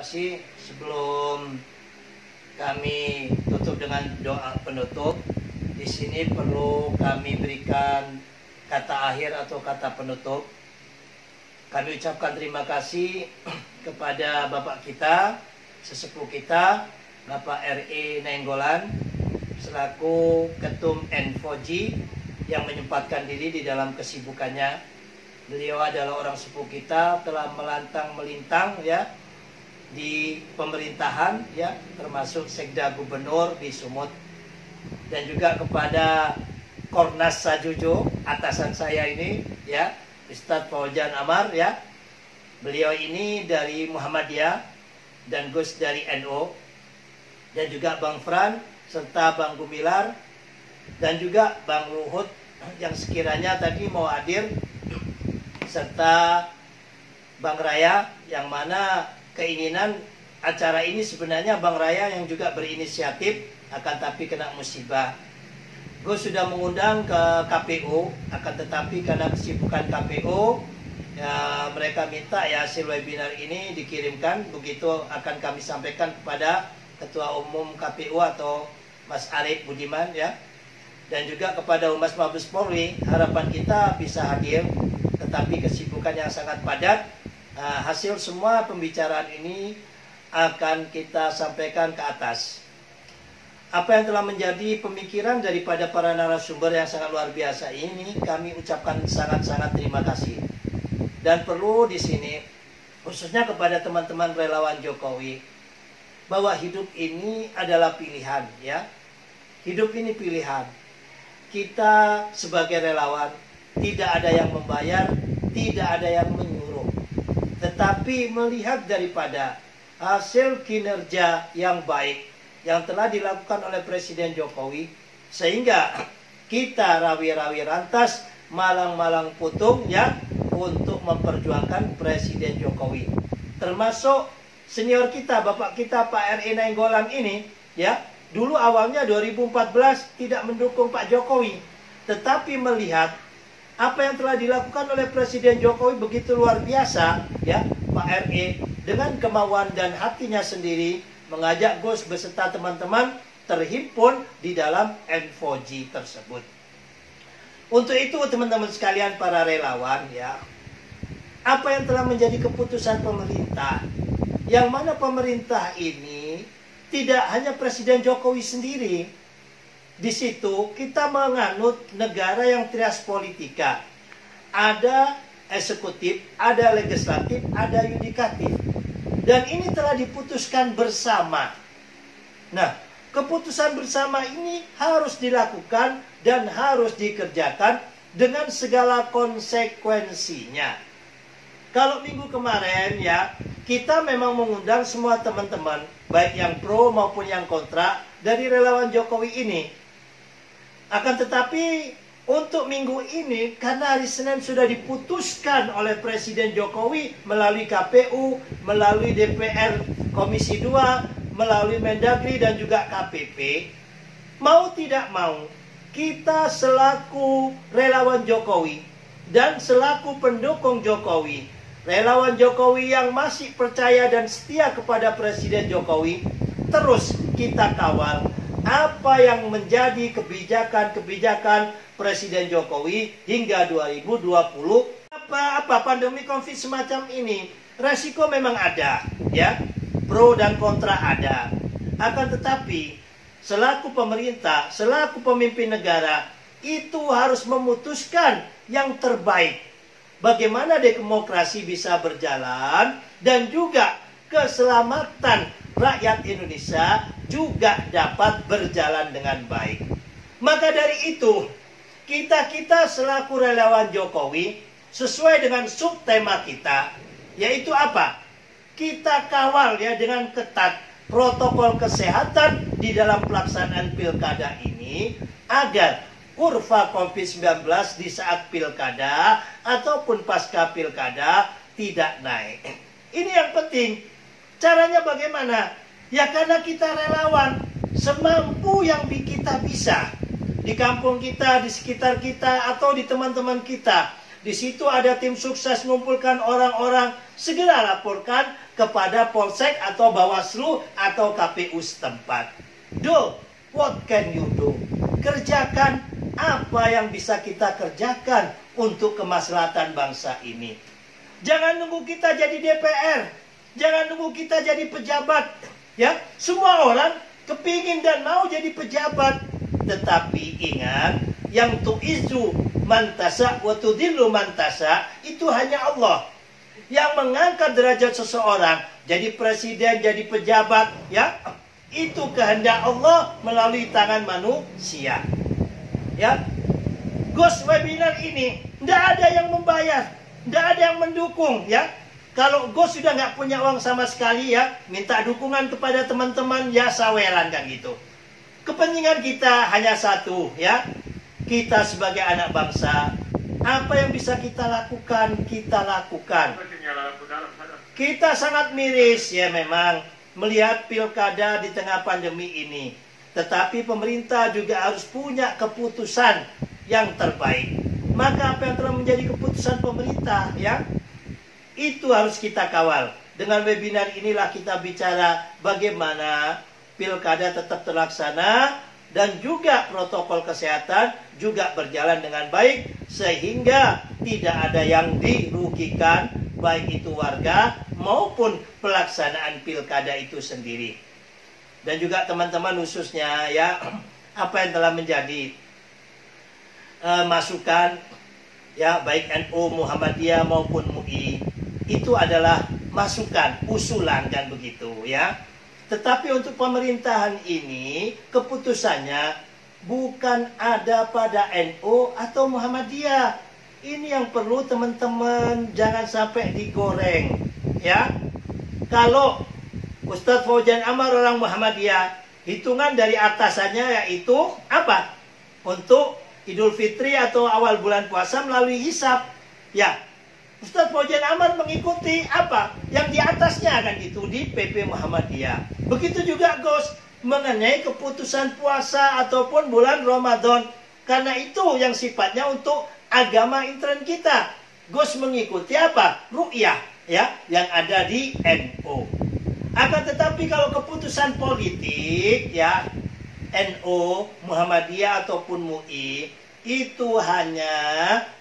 kasih sebelum kami tutup dengan doa penutup. Di sini perlu kami berikan kata akhir atau kata penutup. Kami ucapkan terima kasih kepada Bapak kita, sesepuh kita, Bapak R.E. Nenggolan, selaku Ketum N4G yang menyempatkan diri di dalam kesibukannya. Beliau adalah orang sepuh kita, telah melantang melintang ya di pemerintahan ya termasuk Sekda Gubernur di Sumut. Dan juga kepada Kornas Sajujo atasan saya ini ya Ustadz Faujan Amar ya. Beliau ini dari Muhammadiyah dan Gus dari NO dan juga Bang Fran serta Bang Gumilar dan juga Bang Luhut yang sekiranya tadi mau hadir serta Bang Raya yang mana keinginan acara ini sebenarnya Bang Raya yang juga berinisiatif akan tapi kena musibah. Gue sudah mengundang ke KPU akan tetapi karena kesibukan KPU ya, mereka minta ya hasil webinar ini dikirimkan. Begitu akan kami sampaikan kepada Ketua Umum KPU atau Mas Arif Budiman ya. Dan juga kepada Umas Mabes Polri harapan kita bisa hadir tetapi kesibukan yang sangat padat Nah, hasil semua pembicaraan ini akan kita sampaikan ke atas. Apa yang telah menjadi pemikiran daripada para narasumber yang sangat luar biasa ini, kami ucapkan sangat-sangat terima kasih. Dan perlu di sini, khususnya kepada teman-teman relawan Jokowi, bahwa hidup ini adalah pilihan, ya. Hidup ini pilihan. Kita sebagai relawan tidak ada yang membayar, tidak ada yang tetapi melihat daripada hasil kinerja yang baik yang telah dilakukan oleh Presiden Jokowi sehingga kita rawi-rawi rantas malang-malang putung ya untuk memperjuangkan Presiden Jokowi termasuk senior kita Bapak kita Pak R.E. Nainggolan ini ya dulu awalnya 2014 tidak mendukung Pak Jokowi tetapi melihat apa yang telah dilakukan oleh Presiden Jokowi begitu luar biasa, ya Pak RE dengan kemauan dan hatinya sendiri mengajak Gus beserta teman-teman terhimpun di dalam N4G tersebut. Untuk itu teman-teman sekalian para relawan ya, apa yang telah menjadi keputusan pemerintah, yang mana pemerintah ini tidak hanya Presiden Jokowi sendiri, di situ kita menganut negara yang trias politika. Ada eksekutif, ada legislatif, ada yudikatif. Dan ini telah diputuskan bersama. Nah, keputusan bersama ini harus dilakukan dan harus dikerjakan dengan segala konsekuensinya. Kalau minggu kemarin ya, kita memang mengundang semua teman-teman, baik yang pro maupun yang kontra, dari relawan Jokowi ini akan tetapi untuk minggu ini karena hari Senin sudah diputuskan oleh Presiden Jokowi melalui KPU, melalui DPR Komisi 2, melalui Mendagri dan juga KPP, mau tidak mau kita selaku relawan Jokowi dan selaku pendukung Jokowi, relawan Jokowi yang masih percaya dan setia kepada Presiden Jokowi, terus kita kawal apa yang menjadi kebijakan-kebijakan Presiden Jokowi hingga 2020 apa apa pandemi Covid semacam ini? Resiko memang ada ya. Pro dan kontra ada. Akan tetapi selaku pemerintah selaku pemimpin negara itu harus memutuskan yang terbaik. Bagaimana demokrasi bisa berjalan dan juga keselamatan rakyat Indonesia juga dapat berjalan dengan baik. Maka dari itu, kita-kita selaku relawan Jokowi sesuai dengan subtema kita, yaitu apa? Kita kawal ya dengan ketat protokol kesehatan di dalam pelaksanaan pilkada ini agar kurva COVID-19 di saat pilkada ataupun pasca pilkada tidak naik. Ini yang penting. Caranya bagaimana? Ya karena kita relawan semampu yang kita bisa di kampung kita, di sekitar kita atau di teman-teman kita. Di situ ada tim sukses mengumpulkan orang-orang segera laporkan kepada polsek atau bawaslu atau KPU setempat. Do, what can you do? Kerjakan apa yang bisa kita kerjakan untuk kemaslahatan bangsa ini. Jangan nunggu kita jadi DPR, jangan nunggu kita jadi pejabat. Ya, semua orang kepingin dan mau jadi pejabat, tetapi ingat yang tu'izu mantasa wa tudillu mantasa itu hanya Allah yang mengangkat derajat seseorang jadi presiden, jadi pejabat, ya. Itu kehendak Allah melalui tangan manusia. Ya. Ghost webinar ini tidak ada yang membayar, tidak ada yang mendukung, ya. Kalau Ghost sudah nggak punya uang sama sekali ya, minta dukungan kepada teman-teman ya saweran kan gitu. Kepentingan kita hanya satu ya, kita sebagai anak bangsa apa yang bisa kita lakukan, kita lakukan. Kita sangat miris ya memang melihat pilkada di tengah pandemi ini. Tetapi pemerintah juga harus punya keputusan yang terbaik. Maka apa yang telah menjadi keputusan pemerintah ya, itu harus kita kawal. Dengan webinar inilah kita bicara bagaimana pilkada tetap terlaksana dan juga protokol kesehatan juga berjalan dengan baik sehingga tidak ada yang dirugikan baik itu warga maupun pelaksanaan pilkada itu sendiri. Dan juga teman-teman khususnya ya apa yang telah menjadi uh, masukan ya baik NU Muhammadiyah maupun itu adalah masukan, usulan dan begitu ya tetapi untuk pemerintahan ini keputusannya bukan ada pada NU atau Muhammadiyah. Ini yang perlu teman-teman jangan sampai digoreng. Ya. Kalau Ustadz Faujan Amar orang Muhammadiyah, hitungan dari atasannya yaitu apa? Untuk Idul Fitri atau awal bulan puasa melalui hisap. Ya, Ustaz Fauzan Ahmad mengikuti apa? Yang di atasnya kan itu di PP Muhammadiyah. Begitu juga Gus mengenai keputusan puasa ataupun bulan Ramadan. Karena itu yang sifatnya untuk agama intern kita. Gus mengikuti apa? Ru'yah ya yang ada di NU. Akan tetapi kalau keputusan politik ya NU, Muhammadiyah ataupun MUI itu hanya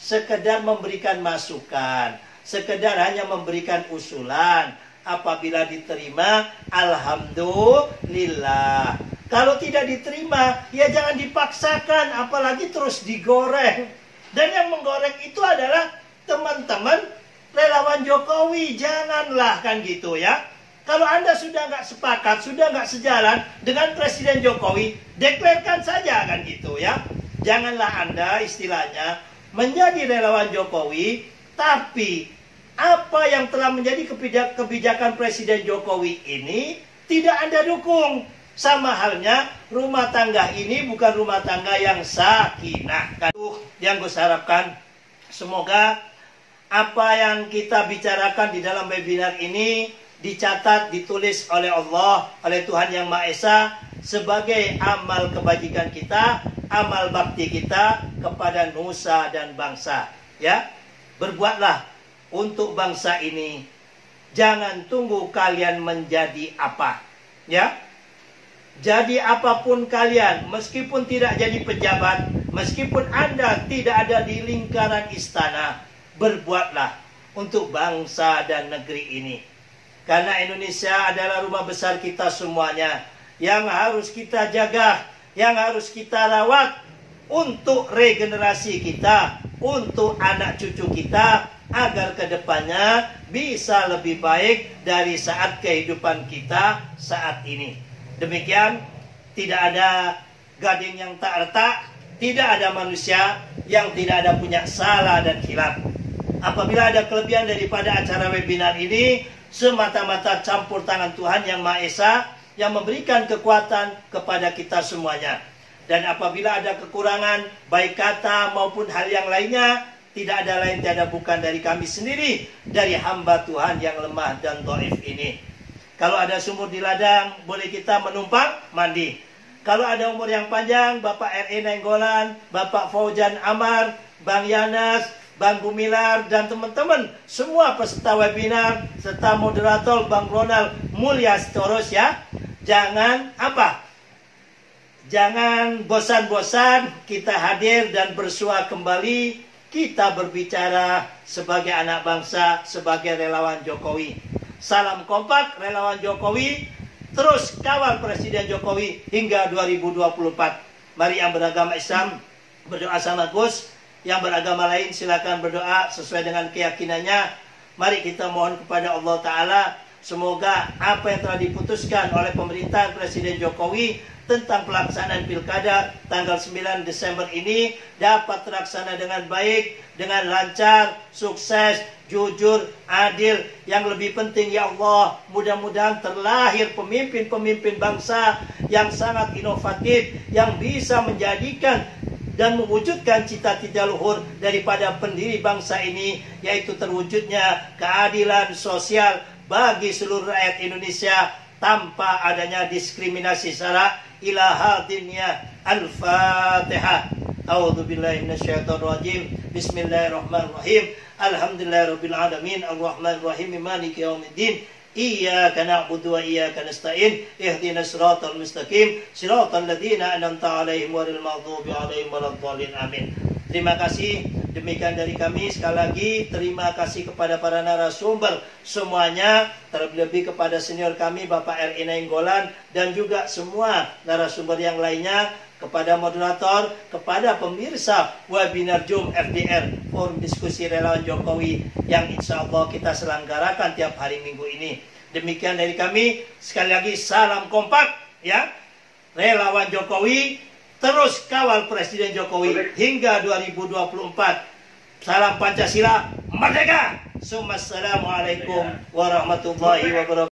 sekedar memberikan masukan, sekedar hanya memberikan usulan. Apabila diterima, alhamdulillah. Kalau tidak diterima, ya jangan dipaksakan, apalagi terus digoreng. Dan yang menggoreng itu adalah teman-teman relawan Jokowi, janganlah kan gitu ya. Kalau Anda sudah nggak sepakat, sudah nggak sejalan dengan Presiden Jokowi, deklarkan saja kan gitu ya janganlah Anda istilahnya menjadi relawan Jokowi, tapi apa yang telah menjadi kebijakan Presiden Jokowi ini tidak Anda dukung. Sama halnya rumah tangga ini bukan rumah tangga yang sakinah. Yang gue harapkan semoga apa yang kita bicarakan di dalam webinar ini dicatat, ditulis oleh Allah, oleh Tuhan Yang Maha Esa sebagai amal kebajikan kita, amal bakti kita kepada nusa dan bangsa. Ya, berbuatlah untuk bangsa ini. Jangan tunggu kalian menjadi apa. Ya, jadi apa pun kalian, meskipun tidak jadi pejabat, meskipun Anda tidak ada di lingkaran istana, berbuatlah untuk bangsa dan negeri ini. Karena Indonesia adalah rumah besar kita semuanya yang harus kita jaga, yang harus kita rawat untuk regenerasi kita, untuk anak cucu kita, agar ke depannya bisa lebih baik dari saat kehidupan kita saat ini. Demikian, tidak ada gading yang tak retak, tidak ada manusia yang tidak ada punya salah dan hilaf. Apabila ada kelebihan daripada acara webinar ini, semata-mata campur tangan Tuhan yang Maha Esa, yang memberikan kekuatan kepada kita semuanya. Dan apabila ada kekurangan, baik kata maupun hal yang lainnya, tidak ada lain tiada bukan dari kami sendiri, dari hamba Tuhan yang lemah dan doif ini. Kalau ada sumur di ladang, boleh kita menumpang mandi. Kalau ada umur yang panjang, Bapak R.E. Nenggolan, Bapak Faujan Amar, Bang Yanas, Bang Gumilar dan teman-teman semua peserta webinar serta moderator Bang Ronald Mulya Storos ya. Jangan apa? Jangan bosan-bosan kita hadir dan bersua kembali kita berbicara sebagai anak bangsa, sebagai relawan Jokowi. Salam kompak relawan Jokowi, terus kawal Presiden Jokowi hingga 2024. Mari yang beragama Islam berdoa sama Gus, yang beragama lain silakan berdoa sesuai dengan keyakinannya. Mari kita mohon kepada Allah Ta'ala Semoga apa yang telah diputuskan oleh pemerintah Presiden Jokowi tentang pelaksanaan pilkada tanggal 9 Desember ini dapat terlaksana dengan baik, dengan lancar, sukses, jujur, adil. Yang lebih penting ya Allah, mudah-mudahan terlahir pemimpin-pemimpin bangsa yang sangat inovatif, yang bisa menjadikan dan mewujudkan cita-cita luhur daripada pendiri bangsa ini yaitu terwujudnya keadilan sosial bagi seluruh rakyat Indonesia tanpa adanya diskriminasi secara ilaha dunia al-fatihah. A'udzu billahi minasyaitonir rajim Bismillahirrahmanirrahim. Alhamdulillahirabbil alamin arrahmanir rahim maliki yaumiddin. Iyyaka na'budu wa iyyaka nasta'in. Ihdinas siratal mustaqim. Siratal ladzina an'amta 'alaihim ghairil maghdubi 'alaihim waladdallin amin. Terima kasih demikian dari kami sekali lagi terima kasih kepada para narasumber semuanya terlebih kepada senior kami Bapak R. Nainggolan dan juga semua narasumber yang lainnya kepada moderator, kepada pemirsa webinar Zoom FDR Forum Diskusi Relawan Jokowi yang insya Allah kita selenggarakan tiap hari minggu ini. Demikian dari kami, sekali lagi salam kompak ya. Relawan Jokowi terus kawal Presiden Jokowi hingga 2024. Salam Pancasila, merdeka! Assalamualaikum warahmatullahi wabarakatuh.